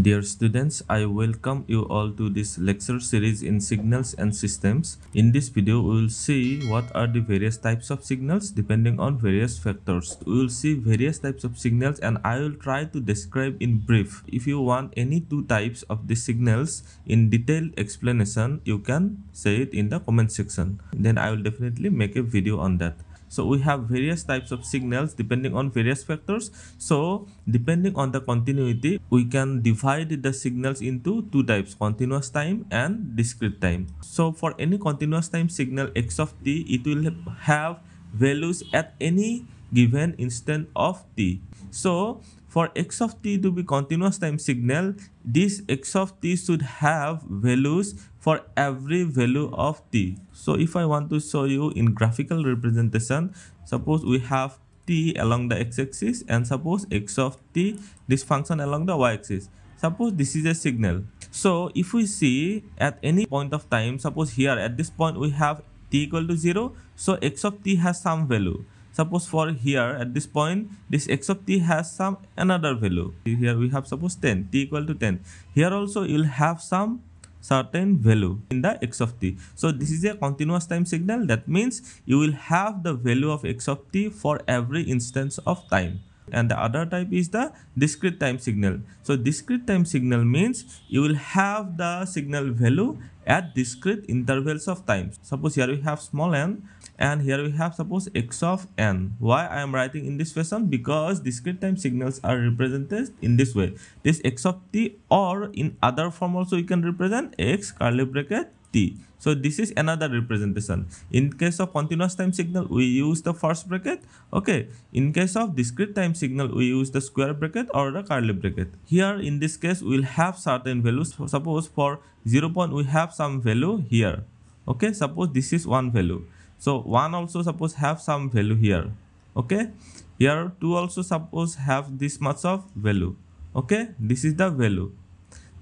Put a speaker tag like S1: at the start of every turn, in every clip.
S1: Dear students, I welcome you all to this lecture series in signals and systems. In this video, we will see what are the various types of signals depending on various factors. We will see various types of signals and I will try to describe in brief. If you want any two types of the signals in detailed explanation, you can say it in the comment section. Then I will definitely make a video on that so we have various types of signals depending on various factors. So depending on the continuity we can divide the signals into two types continuous time and discrete time. So for any continuous time signal x of t it will have values at any given instant of t. So for x of t to be continuous time signal this x of t should have values for every value of t. So if i want to show you in graphical representation suppose we have t along the x-axis and suppose x of t this function along the y-axis. Suppose this is a signal. So if we see at any point of time suppose here at this point we have t equal to 0 so x of t has some value. Suppose for here at this point this x of t has some another value. Here we have suppose 10 t equal to 10 here also you'll have some certain value in the x of t. So this is a continuous time signal. That means you will have the value of x of t for every instance of time and the other type is the discrete time signal. So discrete time signal means you will have the signal value at discrete intervals of time. Suppose here we have small n and here we have suppose x of n. Why i am writing in this fashion? Because discrete time signals are represented in this way. This x of t or in other form also you can represent. X curly bracket t so this is another representation. In case of continuous time signal we use the first bracket. Okay. In case of discrete time signal we use the square bracket or the curly bracket. Here in this case we'll have certain values. Suppose for 0 point we have some value here. Okay. Suppose this is one value. So 1 also suppose have some value here. Okay. Here 2 also suppose have this much of value. Okay. This is the value.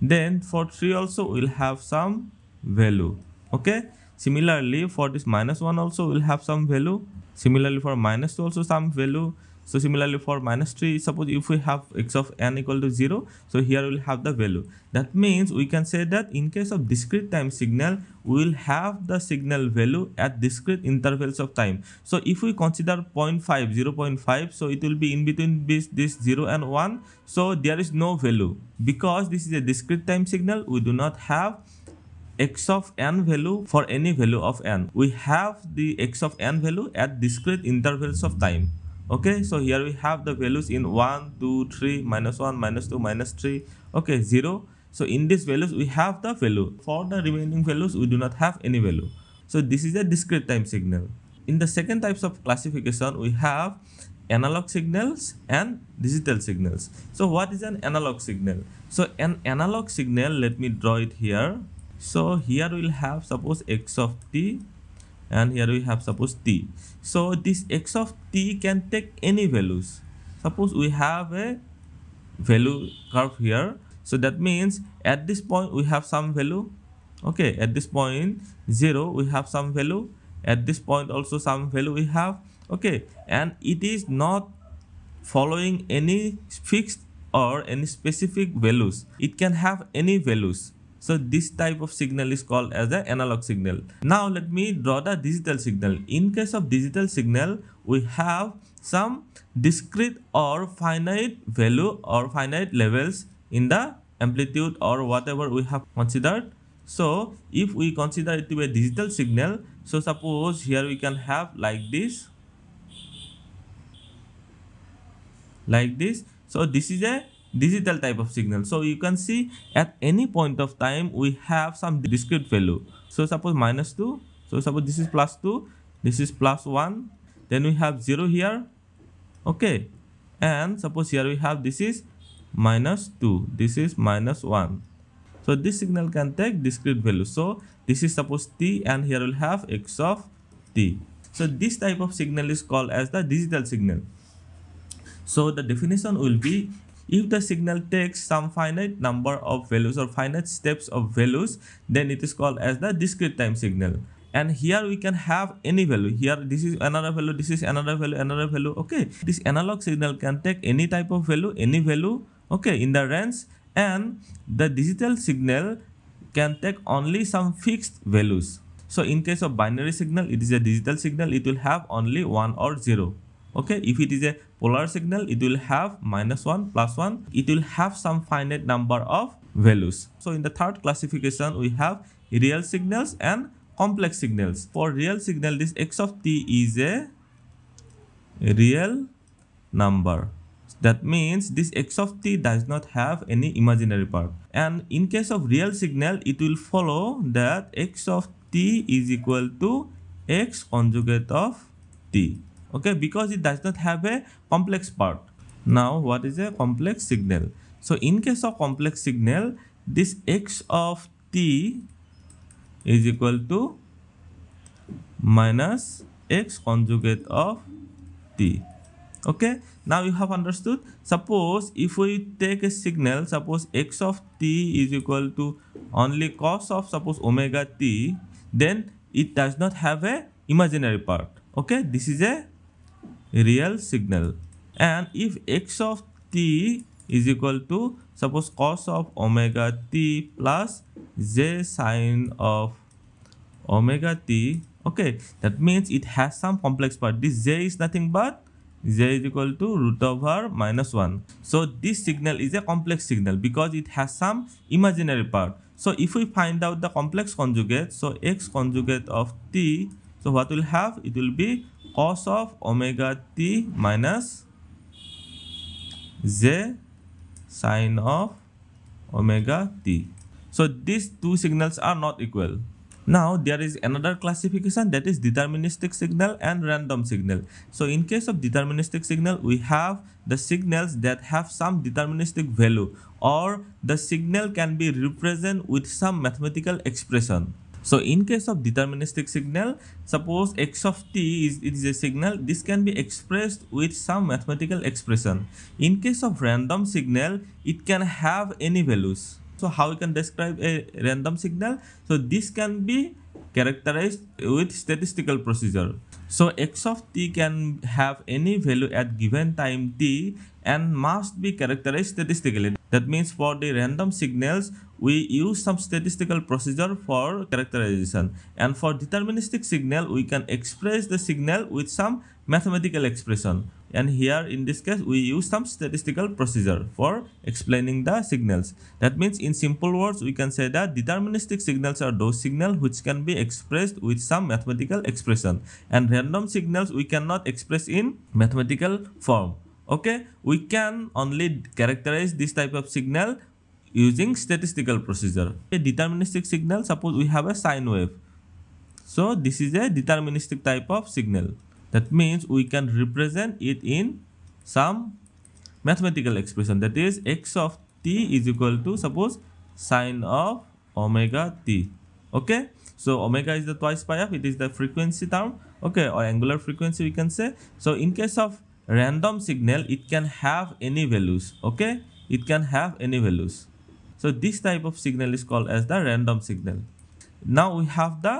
S1: Then for 3 also we will have some value okay similarly for this minus 1 also will have some value similarly for minus 2 also some value so similarly for minus 3, suppose if we have x of n equal to 0, so here we'll have the value. That means we can say that in case of discrete time signal, we will have the signal value at discrete intervals of time. So if we consider 0 0.5, 0 0.5, so it will be in between this, this 0 and 1. So there is no value. Because this is a discrete time signal, we do not have x of n value for any value of n. We have the x of n value at discrete intervals of time. Okay so here we have the values in 1 2 3 minus 1 minus 2 minus 3 okay 0 so in these values we have the value. For the remaining values we do not have any value. So this is a discrete time signal. In the second types of classification we have analog signals and digital signals. So what is an analog signal? So an analog signal let me draw it here so here we'll have suppose x of t and here we have suppose t. So this x of t can take any values. Suppose we have a value curve here. So that means at this point we have some value. Okay at this point 0 we have some value. At this point also some value we have. Okay and it is not following any fixed or any specific values. It can have any values so this type of signal is called as the analog signal. Now let me draw the digital signal. In case of digital signal, we have some discrete or finite value or finite levels in the amplitude or whatever we have considered. So if we consider it to be a digital signal, so suppose here we can have like this, like this. So this is a digital type of signal. So you can see at any point of time we have some discrete value. So suppose minus 2 so suppose this is plus 2 this is plus 1 then we have 0 here. Okay. And suppose here we have this is minus 2 this is minus 1 so this signal can take discrete value. So this is suppose t and here we'll have x of t. So this type of signal is called as the digital signal. So the definition will be if the signal takes some finite number of values or finite steps of values, then it is called as the discrete time signal. And here we can have any value. Here this is another value, this is another value, another value. Okay, this analog signal can take any type of value, any value. Okay, in the range and the digital signal can take only some fixed values. So in case of binary signal, it is a digital signal, it will have only 1 or 0. Okay, if it is a polar signal, it will have minus 1, plus 1. It will have some finite number of values. So in the third classification, we have real signals and complex signals. For real signal, this x of t is a real number. That means this x of t does not have any imaginary part. And in case of real signal, it will follow that x of t is equal to x conjugate of t. Okay, because it does not have a complex part. Now, what is a complex signal? So, in case of complex signal, this x of t is equal to minus x conjugate of t okay now you have understood suppose if we take a signal suppose x of t is equal to only cos of suppose omega t then it does not have a imaginary part okay this is a real signal. And if x of t is equal to suppose cos of omega t plus j sine of omega t. Okay that means it has some complex part. This j is nothing but j is equal to root over minus 1 so this signal is a complex signal because it has some imaginary part. So if we find out the complex conjugate so x conjugate of t so what will have? It will be cos of omega t minus j sine of omega t so these two signals are not equal now there is another classification that is deterministic signal and random signal. So in case of deterministic signal, we have the signals that have some deterministic value or the signal can be represented with some mathematical expression. So in case of deterministic signal, suppose x of t is, a signal, this can be expressed with some mathematical expression. In case of random signal, it can have any values. So how we can describe a random signal? So this can be characterized with statistical procedure. So x of t can have any value at given time t and must be characterized statistically. That means for the random signals, we use some statistical procedure for characterization. And for deterministic signal, we can express the signal with some mathematical expression. And here in this case we use some statistical procedure for explaining the signals. That means in simple words we can say that deterministic signals are those signals which can be expressed with some mathematical expression. And random signals we cannot express in mathematical form okay we can only characterize this type of signal using statistical procedure. A deterministic signal suppose we have a sine wave. So this is a deterministic type of signal. That means we can represent it in some mathematical expression. That is x of t is equal to suppose sine of omega t. Okay? So omega is the twice pi of it is the frequency term. Okay or angular frequency we can say. So in case of random signal it can have any values okay it can have any values so this type of signal is called as the random signal now we have the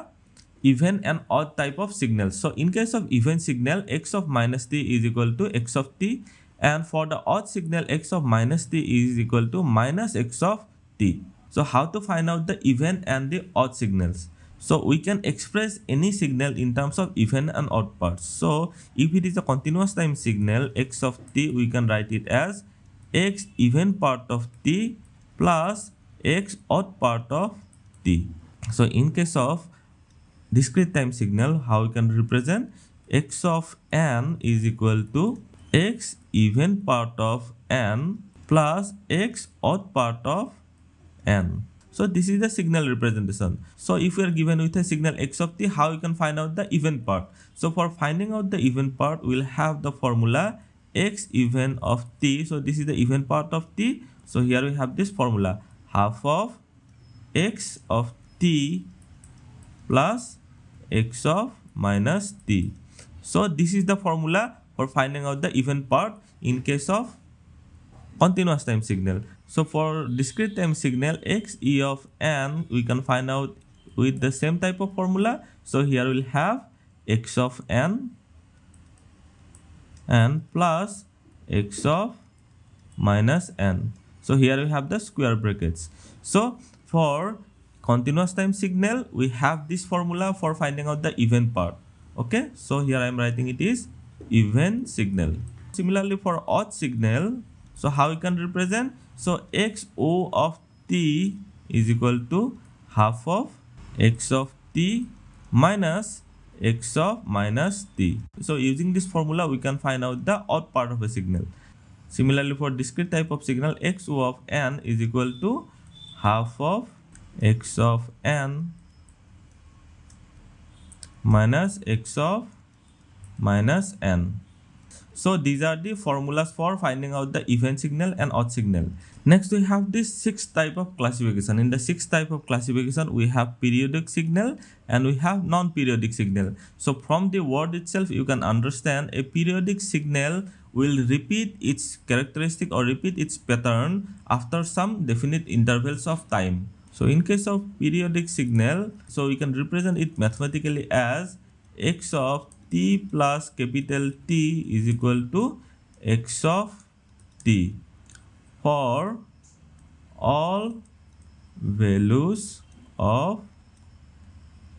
S1: even and odd type of signal. So in case of even signal, x of minus t is equal to x of t and for the odd signal, x of minus t is equal to minus x of t. So how to find out the even and the odd signals? So we can express any signal in terms of even and odd parts. So if it is a continuous time signal, x of t, we can write it as x even part of t plus x odd part of t. So in case of discrete time signal how we can represent x of n is equal to x even part of n plus x odd part of n so this is the signal representation. So if we are given with a signal x of t how we can find out the even part? So for finding out the even part we'll have the formula x even of t. So this is the even part of t. So here we have this formula. Half of x of t plus x of minus t. So this is the formula for finding out the even part in case of continuous time signal. So for discrete time signal x e of n we can find out with the same type of formula. So here we'll have x of n and plus x of minus n. so here we have the square brackets. So for continuous time signal we have this formula for finding out the even part. Okay? So here i am writing it is even signal. Similarly for odd signal so how we can represent so xo of t is equal to half of x of t minus x of minus t. So using this formula we can find out the odd part of a signal. Similarly for discrete type of signal xo of n is equal to half of x of n minus x of minus n. So these are the formulas for finding out the even signal and odd signal. Next we have this sixth type of classification. In the sixth type of classification we have periodic signal and we have non-periodic signal. So from the word itself you can understand a periodic signal will repeat its characteristic or repeat its pattern after some definite intervals of time. So in case of periodic signal, so we can represent it mathematically as x of t plus capital T is equal to x of t for all values of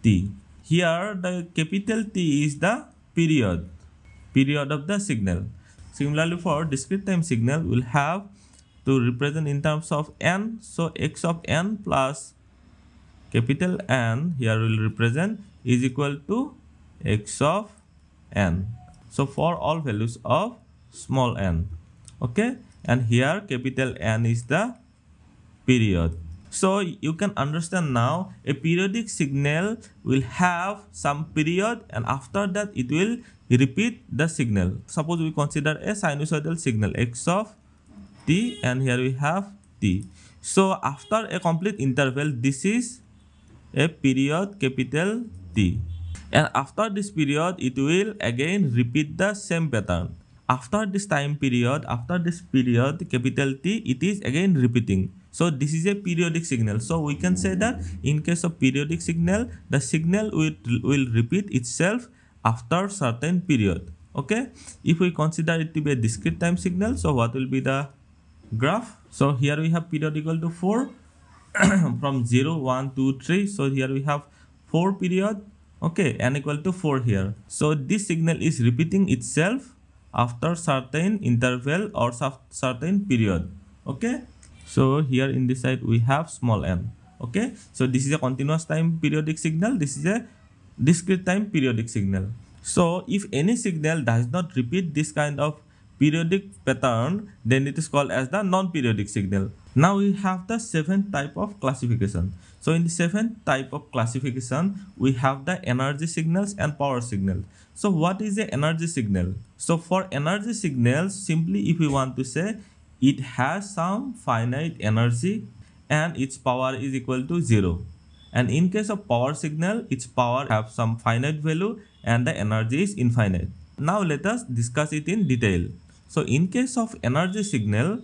S1: t. Here the capital T is the period, period of the signal. Similarly for discrete time signal we'll have to represent in terms of n. So x of n plus capital N here will represent is equal to x of n. So for all values of small n okay? And here capital N is the period. So you can understand now a periodic signal will have some period and after that it will repeat the signal. Suppose we consider a sinusoidal signal x of t and here we have t. So after a complete interval this is a period capital T and after this period it will again repeat the same pattern. After this time period after this period capital T it is again repeating. So this is a periodic signal. So we can say that in case of periodic signal the signal will, will repeat itself after certain period. Okay? If we consider it to be a discrete time signal so what will be the graph? So here we have period equal to 4 from 0 1 2 3 so here we have 4 period okay n equal to 4 here. So this signal is repeating itself after certain interval or certain period. Okay? So here in this side we have small n. Okay? So this is a continuous time periodic signal. This is a discrete time periodic signal. So if any signal does not repeat this kind of periodic pattern then it is called as the non-periodic signal now we have the seventh type of classification. So in the seventh type of classification, we have the energy signals and power signals. So what is the energy signal? So for energy signals, simply if we want to say it has some finite energy and its power is equal to zero. And in case of power signal, its power have some finite value and the energy is infinite. Now let us discuss it in detail. So in case of energy signal,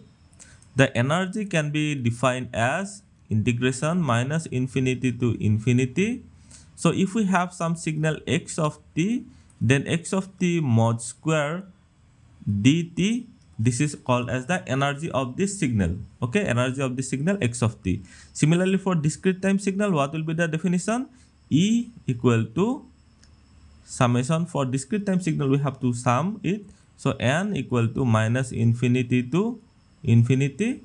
S1: the energy can be defined as integration minus infinity to infinity. So if we have some signal x of t, then x of t mod square dt, this is called as the energy of this signal. Okay, energy of this signal x of t. Similarly for discrete time signal, what will be the definition? E equal to summation for discrete time signal we have to sum it. So n equal to minus infinity to infinity.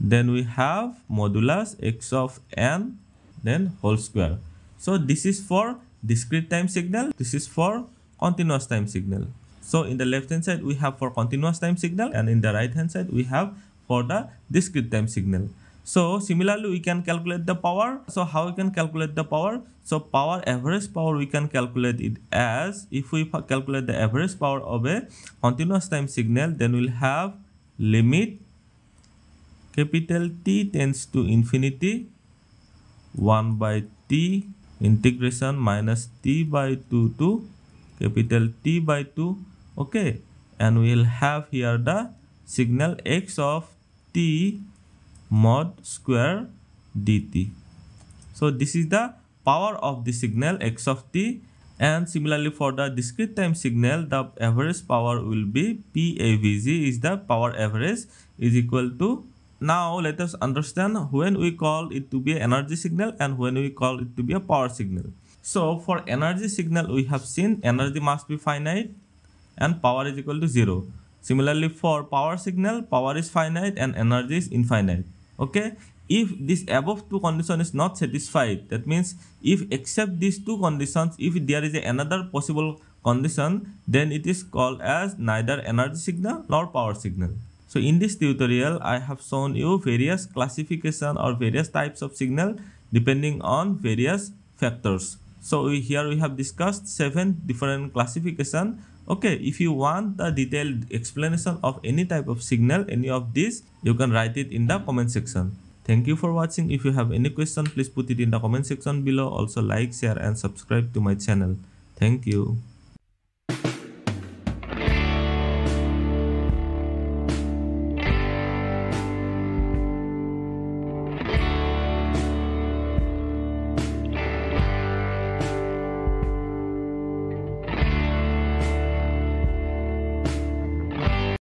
S1: Then we have modulus x of n then whole square. So this is for discrete time signal. This is for continuous time signal. So in the left hand side we have for continuous time signal. And in the right hand side we have for the discrete time signal so similarly we can calculate the power. So how we can calculate the power? So power average power we can calculate it as if we calculate the average power of a continuous time signal then we'll have limit capital T tends to infinity 1 by T integration minus T by 2 to capital T by 2 okay. And we'll have here the signal x of t mod square dt so this is the power of the signal x of t and similarly for the discrete time signal the average power will be PAVG is the power average is equal to now let us understand when we call it to be energy signal and when we call it to be a power signal. So for energy signal we have seen energy must be finite and power is equal to 0. Similarly for power signal power is finite and energy is infinite. Okay. If this above two condition is not satisfied that means if except these two conditions if there is another possible condition then it is called as neither energy signal nor power signal. So in this tutorial, I have shown you various classification or various types of signal depending on various factors. So we, here we have discussed seven different classification. Okay, if you want the detailed explanation of any type of signal, any of these, you can write it in the comment section. Thank you for watching. If you have any question, please put it in the comment section below. Also like, share and subscribe to my channel. Thank you.